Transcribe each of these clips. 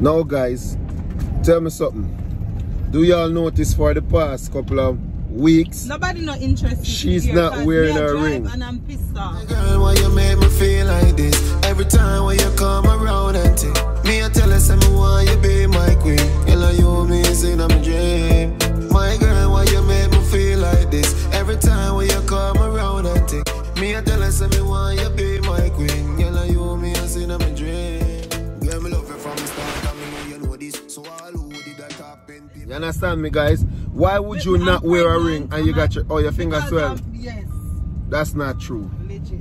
Now guys, tell me something. Do y'all notice for the past couple of weeks. Nobody not interested. She's not wearing her ring. And I'm pissed off. Girl, why you make me feel like this? Every time when you come around and take me, I tell her, say me why you be my queen. Girl, you me in my dream. My girl, why you make me feel like this? Every time when you come around and take me, I tell her, say me why you be my queen. Girl, you me in my dream. Girl, me love you from the start, You understand me guys? Why would you not wear a ring and you got your oh your finger Because swell? Yes, That's not true. legit.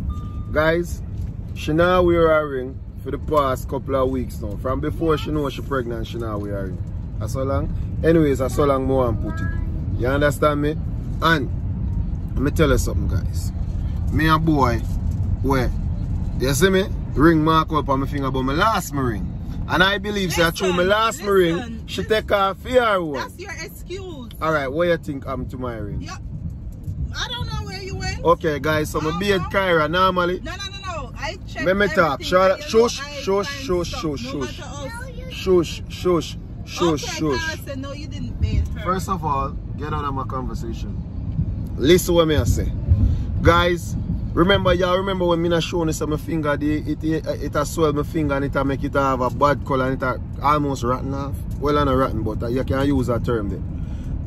Guys, she now wear a ring for the past couple of weeks now. From before she know she pregnant, she now wear a ring. That's so long. Anyways, that's so long more and put it. You understand me? And let me tell you something, guys. Me and boy, where? You see me? Ring mark up on my finger, but my last me ring. And I believe say through my last me ring, listen, she take off for her one. That's your excuse. Alright, what you think happened to my ring? Yeah. I don't know where you went. Okay, guys, so my Uh-huh. beard Kyra normally. No, no, no, no. I checked. Let me talk. everything Shut and up. you know Shush, I shush, find shush, shush, shush. Shush, shush, shush, okay, shush. No, you didn't bathe her. First of all, get out of my conversation. Listen what me I say. Guys, remember y'all remember when me not showing this on my finger, the, it, it, it a swell my finger and it a make it have a bad color and it a almost rotten off. Well, I'm not rotten, but uh, you can use that term there.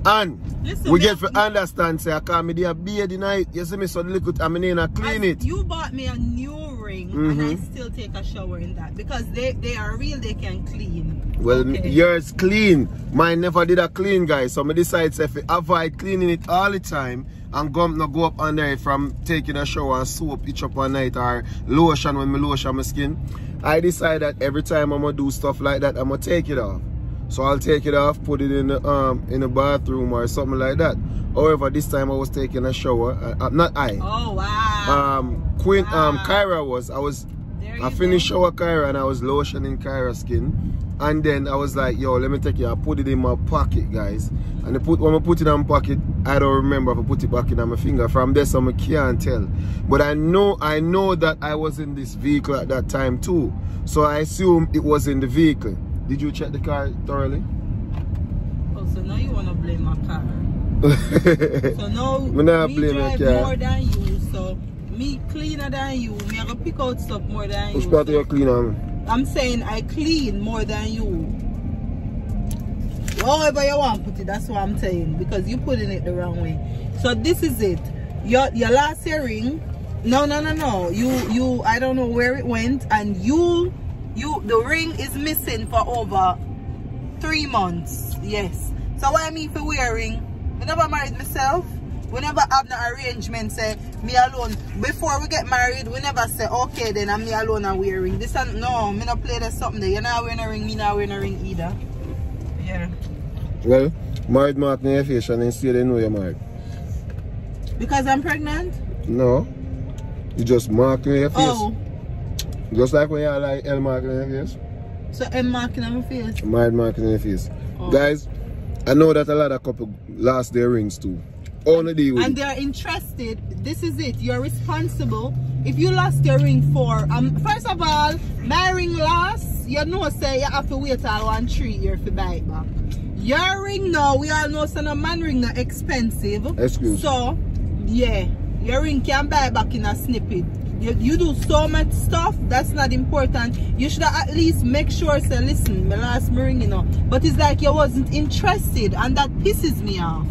And Listen, we get to understand, say, I call me there beard it. You see me, so look at I mean, I clean it. You bought me a new ring and I Mhm. still take a shower in that because they, they are real, they can clean. Well, Okay. yours clean. Mine never did a clean, guys. So I decide if I avoid cleaning it all the time and go, not go up under it from taking a shower and soap each up one night or lotion when me lotion my skin. I decide that every time I'm gonna do stuff like that, I'm gonna take it off. So I'll take it off, put it in the um in the bathroom or something like that. However, this time I was taking a shower. Uh, uh, not I. Oh, wow. Um, Queen um Kyra was. I was I finished go. shower Kyra and I was lotioning Kyra's skin. And then I was like, yo, let me take it. I put it in my pocket, guys. And I put when I put it in my pocket, I don't remember if I put it back in my finger. From there, so I can't tell. But I know I know that I was in this vehicle at that time too. So I assume it was in the vehicle. Did you check the car thoroughly? Oh, so now you want to blame my car. Which So now Me not me blame drive car. more than you, so me cleaner than you. Me I go pick out stuff more than you. part of so your clean? Um? I'm saying I clean more than you. However you want to put it, that's what I'm saying. Because you putting it the wrong way. So this is it. Your your last earring. No, no, no, no. You you I don't know where it went, and you you the ring is missing for over three months. Yes. So what I mean for wearing, I never married myself. We never have no arrangement say me alone. Before we get married, we never say okay then I'm me alone and wearing this and no, me not play that something there. You're not wearing a ring, me not wearing a ring either. Yeah. Well, married mark in your face and then say they know you're married. Because I'm pregnant? No. You just mark in your face. Oh. Just like when you have like L mark in your face. So I'm marking on my face. Married mark in your face. Oh. Guys, I know that a lot of couple lost their rings too. Only with and they're interested. This is it. You're responsible. If you lost your ring for um first of all, my ring lost, you know say you have to wait all one three years to buy it back. Your ring now, we all know so no man ring not expensive. Excuse. So yeah, your ring can buy back in a snippet. You, you do so much stuff that's not important. You should at least make sure say listen, my last ring, you know. But it's like you wasn't interested and that pisses me off.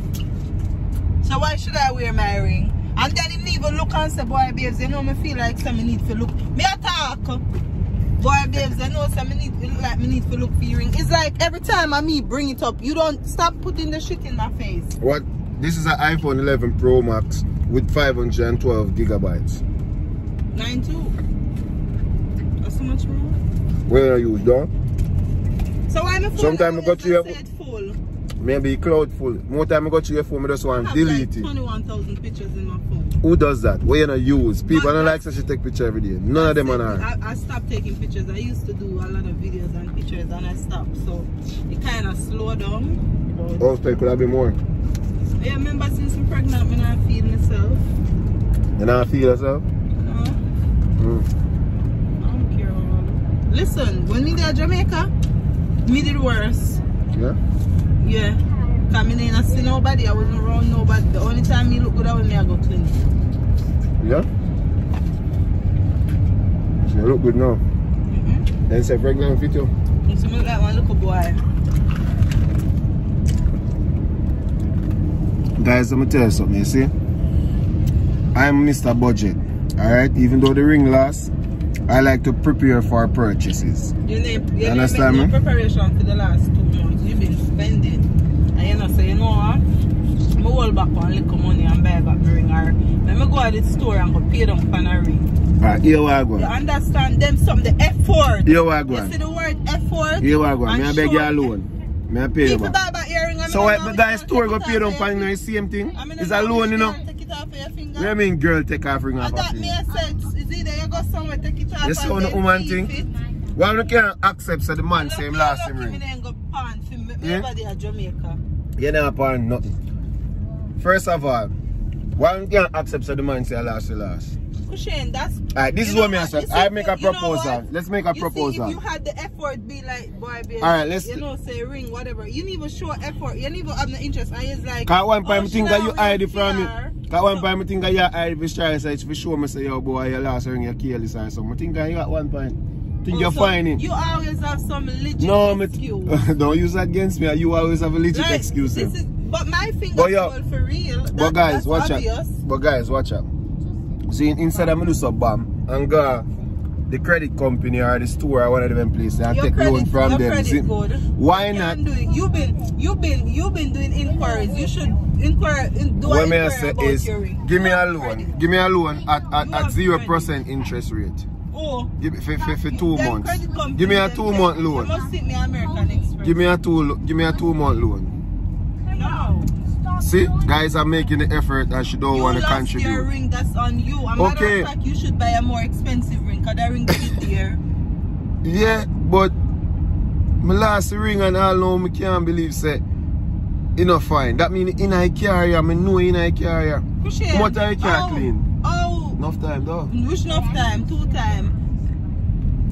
So why should I wear my ring? And then him even look and say, boy babes, you know me feel like some need to look. Me a talk. Boy babes, I know some need like me need to look for your ring. It's like every time I me bring it up, you don't stop putting the shit in my face. What? This is an iPhone 11 Pro Max with 512 gigabytes. Nine two. That's so much more. Where are you done? So why my phone Sometime I got your- full? Maybe cloud full. More time I go to your phone, I just I want to delete like it. 21,000 pictures in my phone. Who does that? Where you not use? People But don't like such a take picture every day. None of them are. I, I stopped taking pictures. I used to do a lot of videos and pictures and I stopped. So it kind of slowed down. But, Oh, there could have been more. yeah, remember since I'm pregnant, not feel myself. You not feel yourself? No, Mm. I don't care. about. Listen, when me there Jamaica, Me did worse. Yeah? Yeah. Cause me didn't see nobody. I wasn't around nobody. The only time me look good was when me I go clean. Yeah? You look good now. Mm-hmm. Then say pregnant fit you. You see me look like one little boy. Guys, let me tell you something, you see? I'm Mr. Budget. Alright? Even though the ring lasts, I like to prepare for purchases. You need, you You understand me? no preparation for the last two months. You've been spending. And you know, say, you know what? I'm hold back on little money and buy back my ring. Or let me go to the store and go pay them for a ring. Alright, here what I go. You understand them some the effort. Here what I go. You see the word effort? Here what I go. and Me I beg you alone. Me I pay you back. back earring So me what don't the know guy if store you go pay them for the same thing? I mean, It's I a loan, you know. Off your finger. What I mean girl take off ring off her that me finger? I said, is either you go somewhere, take it off You see the woman thing? it. Why you can't accept so the man Lucky- same last him ring? then go pan for Yeah? Jamaica. You never pawn nothing. First of all, why you can't accept so the man say last the last? Shane, that's Alright, this is what me I said. I make a you proposal. Let's make a You proposal. See, if you had the effort, be like, boy, baby. Alright, let's- You know, say ring, whatever. You didn't even show effort. You didn't even have no interest. And it's like. Cause one time oh, I think that you hide it from me. Cause one So- time I think that you hide it for try say for show me say yo boy your last ring you careless or something. I think that you got one point. Think Oh, you're so fine. You always have some legit No, me excuse. don't use that against me. You always have a legit Like, excuse. this eh. is, but my finger But yo- for real. That, But guys, watch obvious. out. But guys, watch out. See, me do some bam and go the credit company or the store or one of them places and Your take credit, loan from them. See, why not? You've been, you've been, you've been doing inquiries. You should inquire. In, do What an may I say is, give me a loan. Give me a loan at at, at zero percent interest rate. Oh. Give me for, for, for two months. Give me a two month You loan. must sit me American Express. Give me a two give me a two month loan. No. See, guys are making the effort and she don't want to contribute. your ring. That's on you. A Okay. fact, you should buy a more expensive ring. Cause that ring is there. Yeah, but my last ring and all now me can't believe say you know fine. That mean in I carrier, me know in I carrier. Push it. How much I can oh, clean? Oh. Enough time though. Which enough time? Two time.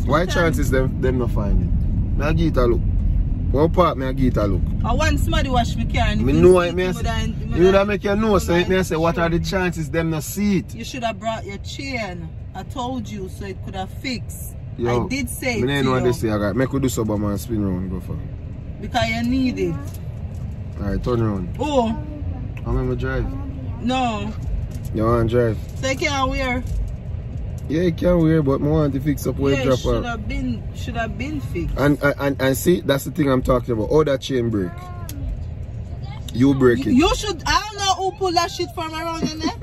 Why time. chances them them not find it? Me I give it a look. One part me I give it a look. Or when somebody wash me car and Me know it, me I him say, with a- with you a- that make you know, so me say what are the chances them not see it? You should have brought your chain. I told you so it could have fixed. Yo, I did say Me it know what they say I got. Make we do some man spin round go for. because you need it. Alright, turn around. Oh, I'm gonna drive. no. You want to drive? Take you can't wear. Yeah, you can wear, but I want to fix up where Yeah, it it drop should have been should have been fixed. And, and and see, that's the thing I'm talking about. All that chain break? You break You, it. you should I don't know who pull that shit from around your neck.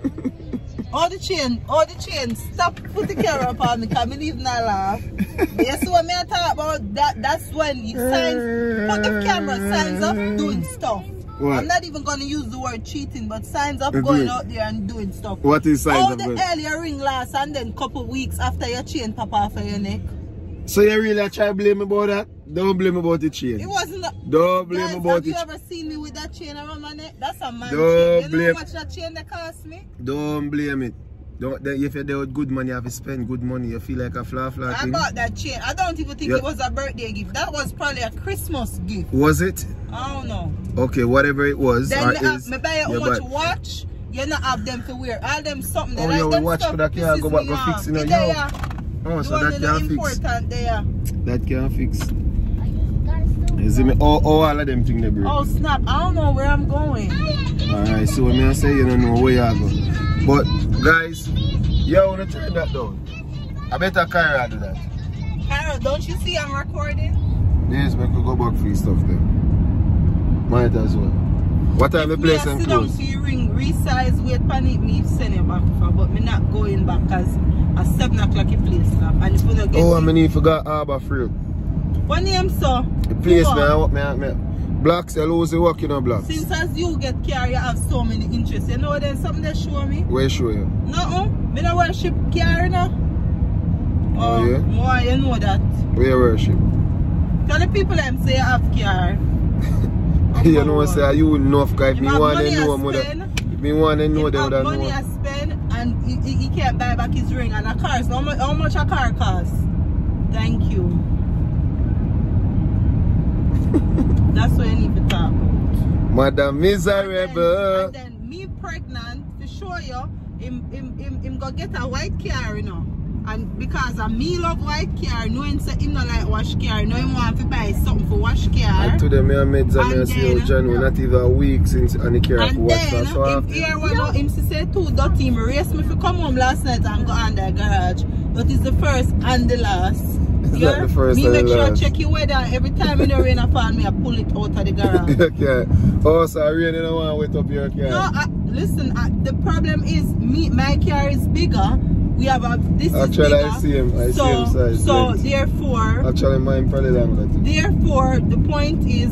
all the chain, all the chain. Stop put the camera upon me, cause me leave not laugh. See what me I talk about? That that's when you signs put the camera signs up doing stuff. What? I'm not even gonna use the word cheating, but signs Uh, going out there and doing stuff. What is signs How of the good? hell your ring last and then couple weeks after your chain pop off of your neck? So you really try to blame me about that? Don't blame me about the chain. It wasn't. A, Don't blame Guys, me about have you it. ever seen me with that chain around my neck? That's a man Don't chain. You know blame- how much that chain that cost me? Don't blame it. Don't, that- if you're there good money, you have to spend good money. You feel like a fla fla I thing. bought that chain. I don't even think Yeah. it was a birthday gift. That was probably a Christmas gift. Was it? I don't know. Okay, whatever it was. Then or me, have, is, me buy a you much watch. You not have them to wear. All them something. They Oh, like yeah, we them watch stuff for that car, pisses go back, go fix it now, Me yo. there. Oh, The so that that is can fix. important there. Uh, that can fix. You see me? Oh, oh, all of them things they break. Oh snap! I don't know where I'm going. Alright, so when I say you don't know where you are going. But guys, you wanna turn that down. I better Kyra do that. Harold, don't you see I'm recording? Yes, we could go back for stuff then. Might as well. What time the place and sit down close? for your ring, resize, wait pan it, me send it back for, but me not going back cause at 7 o'clock the place snap. And if you don't get Oh, I mean, you forgot Harbour Free. What name so? The place, man, what, man, man. You lose the working on blocks. Since as you get car, you have so many interests. You know there's something they show me? Where show you? No, me no worship car now. Oh, oh, yeah? Why you know that? Where you worship? Tell the people them say you have car. you know what say you wouldn't know if guy if me want to know mother. If me want to know He they would have money I spend and he, he, he can't buy back his ring and a car. So how much, how much a car cost? Thank you. That's what you need to talk about. Madam And then, Miserable. and then me pregnant, to show you, him, him, him, him go get a white car, you know. And because of me love white car, knowing say him not like wash car, know him want to buy something for wash car. And me and meds and me And then- how John, we not even a week since the care watch then, that. So him here one yeah. him say too dirty, him race me to come home last night and go under garage. But it's the first and the last. Yeah? the first me make sure last. check your weather every time in the rain I fall, me I pull it out of the garage. okay. Oh, so rain, you don't want to wet up your car. No, I, listen. I, the problem is me. My car is bigger. We have a. This Actually, is bigger. I see him. I so, see him size. so therefore, Actually, mine probably longer therefore, the point is,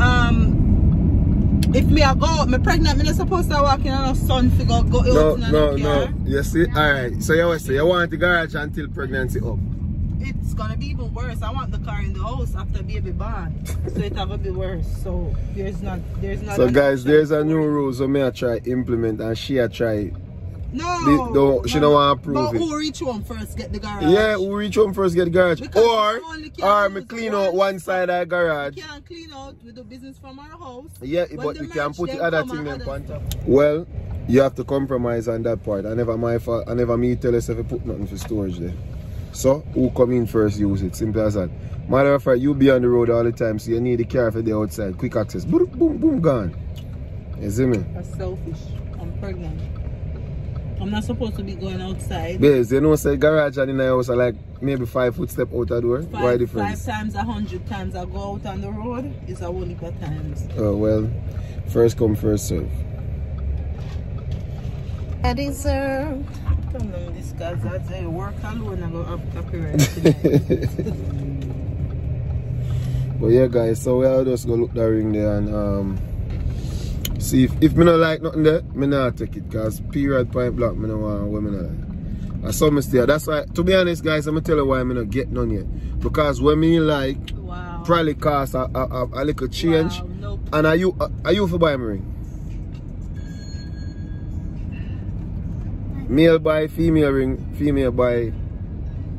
um, if me I go, me pregnant, me not supposed to walk in on a sun figure go No, out in no, no. car. You see? Alright. So you always say you want the garage until pregnancy up. It's gonna be even worse. I want the car in the house after baby born, so it's gonna be worse. So there's not, there's not. So guys, there's a new rule so me I try implement and she I try. No, The- don't- she don't wanna prove but it. who reach home first get the garage? Yeah, we reach home first get the garage. Because Or we only can or me clean out one side of the garage. We can clean out with the business from our house. Yeah, When but we can put the other thing then on top. Well, you have to compromise on that part. I never my fault. I never me tell us if you put nothing for storage there. So who come in first use it? Simple as that. Matter of fact, you be on the road all the time, so you need the car for the outside. Quick access. Boom, boom, boom, gone. You see me? That's selfish. I'm pregnant. I'm not supposed to be going outside. Babes, you know say garage and in the house are like maybe five foot step out the door. Five, Why five difference? times a hundred times I go out on the road is a whole heap of times. Oh well, first come first serve. I deserve. Don't know this guy's I say work alone I go have copyright tonight. But yeah guys, so we'll just go look the ring there and um see if if me not like nothing there, me not take it cause period point block me no want what me not like. I saw me stay. That's why to be honest guys, I'm gonna tell you why me not get none yet. Because when me like wow. probably cost a, a, a, a little change Wow, nope. and are you are you for buy me ring? Male buy female ring, female buy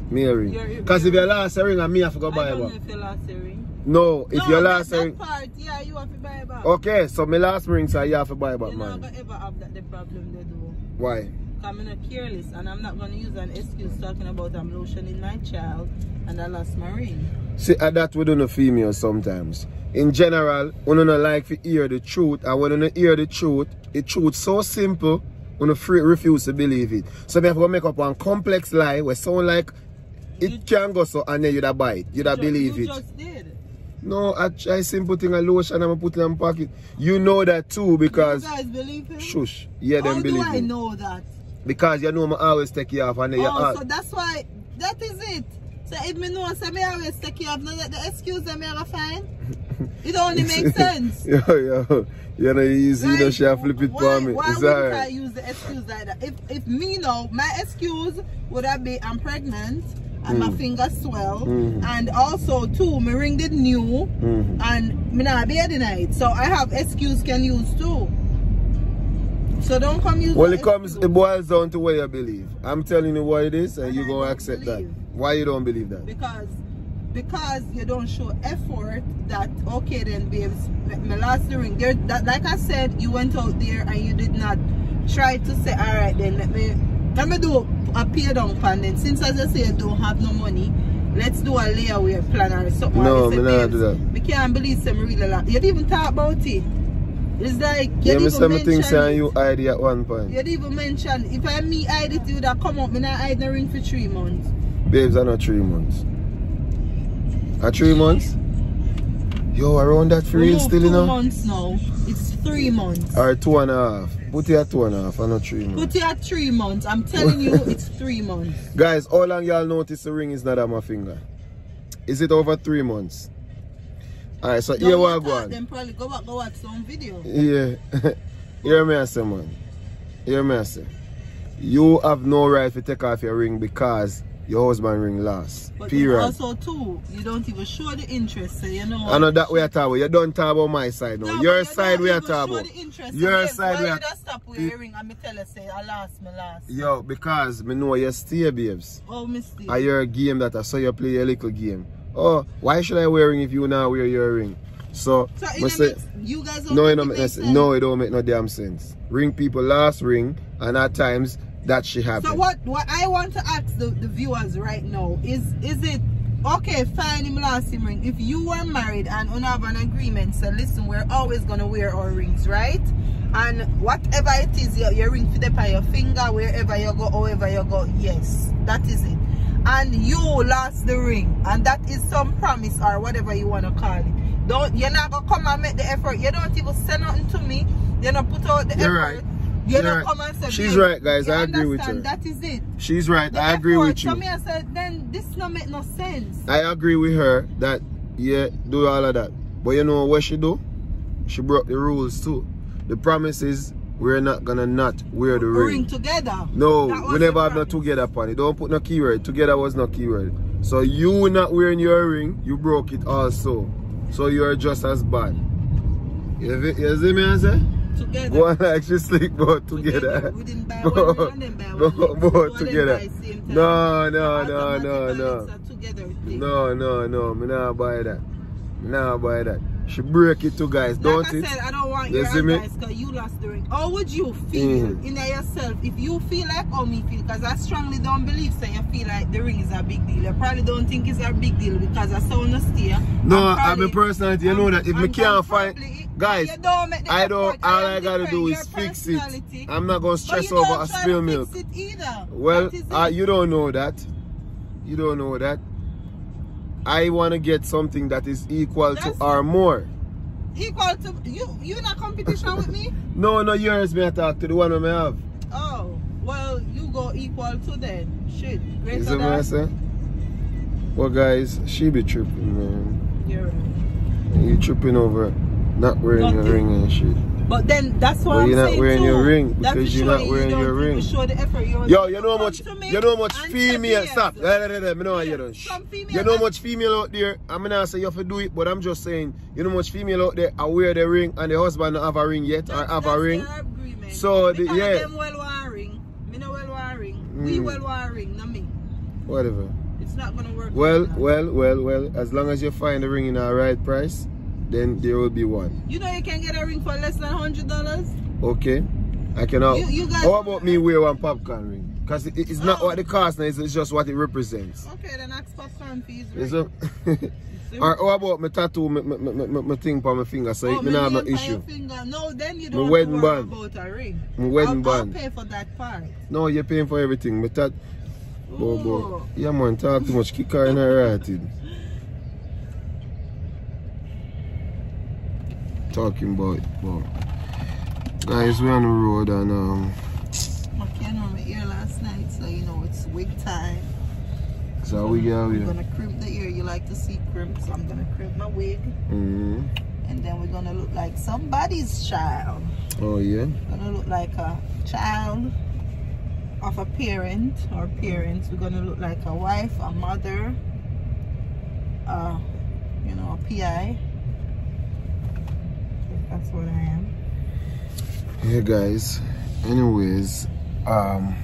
male ring. You're- Cause if you lost a ring and me have to go I buy don't know one. if you lost ring. No, if no, you that, lost that ring. part, yeah, you have to buy back. Okay, so my last ring so you have to buy back You're not ever have that the problem they do. Why? I'm not careless and I'm not gonna use an excuse talking about I'm lotioning my child and I lost my ring. See, at that we do no female sometimes. In general, we don't like to hear the truth, and when you hear the truth, the truth so simple, we free refuse to believe it. So we have to make up one complex lie where sound like it You- can go so, and then you'd buy it, you'd You believe you it. just did. No, I try simple thing a lotion and I put it in pocket. You know that too because you guys believe him? shush, yeah, How them do believe I me. know that? Because you know me always take you off and then you Oh, ask. so that's why that is it. So if me know say me always take you up, no the excuse that me ever find. It only makes sense. Yo, yo, you know, you know, Like, she a flip it why, for me. Why It's wouldn't I use the excuse like that? If if me know, my excuse would have been I'm pregnant and my Mm. fingers swell Mm. and also too my ring did new Mhm. and me not be tonight. So I have excuse can use too. So don't come use Well, it comes, excuse. it boils down to what you believe. I'm telling you what it is, and And you're going to accept believe. that. Why you don't believe that? because because you don't show effort that okay then babes my last ring there that like i said you went out there and you did not try to say all right then let me let me do a pay down plan then since as i say you don't have no money let's do a layaway plan or something No, me not do that. me can't believe some really lot you didn't even talk about it it's like you Yeah, didn't even say me think mention say it. you ID at one point. you didn't even mention if I me hide it you would have come up me not hide the ring for three months Babes, are not three months. Are three months? Yo, around that for real moved still, you two know? months now. It's three months. Or two and a half. Put it at two and a half, and not three months. Put it at three months. I'm telling you, it's three months. Guys, how long y'all notice the ring is not on my finger? Is it over three months? Alright, so here we go. Then probably go back go watch some video. Yeah. Hear me I say, man. Hear me I say. You have no right to take off your ring because your husband ring last. But Period. also too, you don't even show the interest. So you know. I know that we are talking. You don't talk about my side now. No, your you side we are talking show about. the interest. Your side why we you are- just stop with your ring and me tell her say I lost, me last. Yo, because me know you stay, babes. Oh, Misty. I your game that I saw you play a little game. Oh, why should I wear ring if you now wear your ring? So, So it say, makes, you guys don't no, it don't it make sense. sense? No, it don't make no damn sense. Ring people last ring, and at times that she happened. So what what I want to ask the, the viewers right now is is it okay fine him last him ring. If you were married and you have an agreement so listen we're always gonna wear our rings right? And whatever it is your, your ring fit up on your finger wherever you go however you go yes that is it. And you lost the ring and that is some promise or whatever you want to call it. Don't you're not gonna come and make the effort. You don't even say nothing to me. You're not put out the You're effort. right. You come She's "Babe, right, guys. you I agree with her. that is it She's right. the I agree with you. me I said, then this no make no sense. I agree with her that yeah, do all of that. But you know what she do? She broke the rules too. The promise is we're not gonna not wear the Ring ring. together. No, we never have no together it. Don't put no keyword. Together was no keyword. So you not wearing your ring, you broke it also. So you're just as bad. You, see- you see me I say? Together. Go like she sleep both together. We didn't buy one and buy one Both- both Two of them together. buy same time. No, no, no, no, no. it's a together thing. No, no, no, me not buy that. Me not buy that. She break it too, guys, don't like I it? said, I don't want You your see advice because you lost the ring. How would you feel Mm. in yourself if you feel like how me feel? Because I strongly don't believe so you feel like the ring is a big deal. You probably don't think it's a big deal because I saw no steer. No, I'm a personality. You know that if and can't find, guys, don't I don't. All I gotta do is fix it. I'm not gonna stress over a spill milk. Fix it either. Well, uh, you don't know that. You don't know that. I want to get something that is equal to That's- or more. equal to you. You in a competition with me? No, no, yours me I talk to the one I have. Oh, well, you go equal to then. Shit, greater see what I than. say? Well, guys, she be tripping, man. You're right. You tripping over not wearing your Nothing. ring and shit. But then that's why But I'm you're not wearing too. your ring because you're not wearing don't your ring. Show the effort. You Yo, you know how much, you know how much female, stop, me know how you female You know how much female out there, I'm not say you have to do it, but I'm just saying, you know how much female out there are wear the ring and the husband don't have a ring yet or have that's a ring. So, the- because yeah. them well want ring. Me no well want ring. We Mm. well want ring, not me. Whatever. It's not gonna work. Well, well, well, well, as long as you find the ring in the right price, then there will be one. You know you can get a ring for less than hundred dollars. Okay? I cannot. You- you guys- How about me wear one popcorn ring? Because it, it's not Oh. what the cost now, it's, it's just what it represents. Okay, then ask popcorn fees. Is Right? it? or how about my tattoo my, my, my, my, my thing on my finger so Oh, it not have no name on your issue? finger. No, then you My don't have wedding to worry band. about a ring. My wedding I'll, band. I'll pay for that part. No, you're paying for everything. Me tat Bo, bo. Ooh. Yeah man, talk too much. Kick her in her right Talking about but guys we're on the road and um I came on my ear last night, so you know it's wig time. so we go I'm here. gonna crimp the ear. You like to see crimp, so I'm gonna crimp my wig, Mm-hmm. and then we're gonna look like somebody's child. Oh yeah. Gonna look like a child of a parent or parents. We're gonna look like a wife, a mother, uh, you know, a PI. That's what I am. Yeah guys. Anyways, um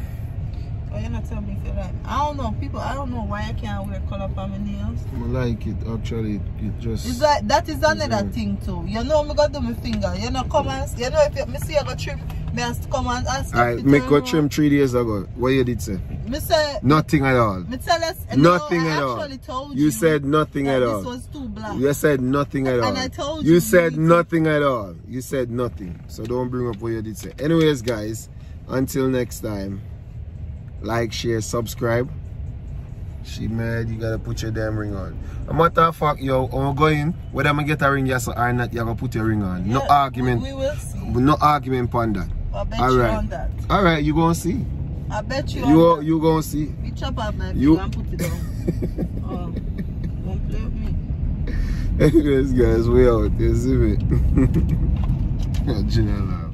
Oh, you're not telling me if you like. I don't know. People, I don't know why I can't wear color on my nails. I like it actually it just It's like that is another thing too. You know me got do my finger. You know come and you know if you, me see I got trim, me has to come and ask. I make a trim three days ago. What you did say? Me say Nothing at all. me tell us Nothing no, at I all. told you. You said nothing at this all. was too black. You said nothing at all. And I told you. you, said nothing at all. You said nothing. So don't bring up what you did say. Anyways, guys, until next time, like, share, subscribe. She mad, you gotta put your damn ring on. A matter of fact, yo, I'm going, whether I'm gonna get a ring yes or not, you gotta put your ring on. no argument. We, will see. No argument on that. I bet All you right. on that. Alright, you gonna see. I bet you. You on that. you gonna see. You chop up my You- and put it down. oh, um, don't play with me. Anyways, guys, we out. You see me? General.